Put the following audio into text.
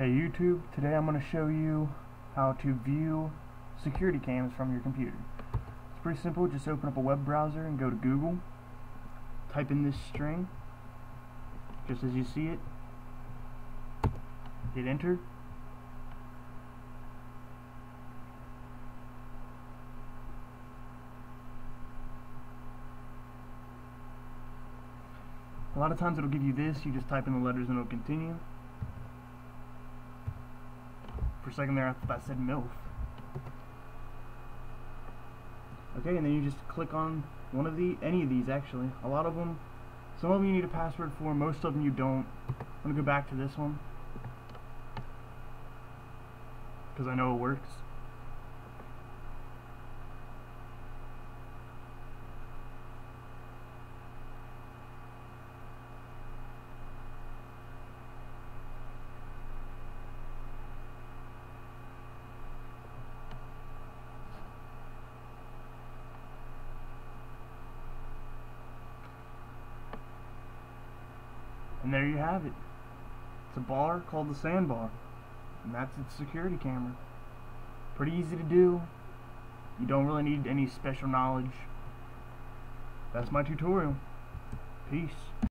Hey YouTube, today I'm going to show you how to view security cams from your computer. It's pretty simple, just open up a web browser and go to Google, type in this string, just as you see it, hit enter, A lot of times it'll give you this, you just type in the letters and it'll continue. For a second there I thought that said MILF. Okay, and then you just click on one of the, any of these actually. A lot of them, some of them you need a password for, most of them you don't. I'm to go back to this one. Because I know it works. And there you have it. It's a bar called the sandbar. And that's its security camera. Pretty easy to do. You don't really need any special knowledge. That's my tutorial. Peace.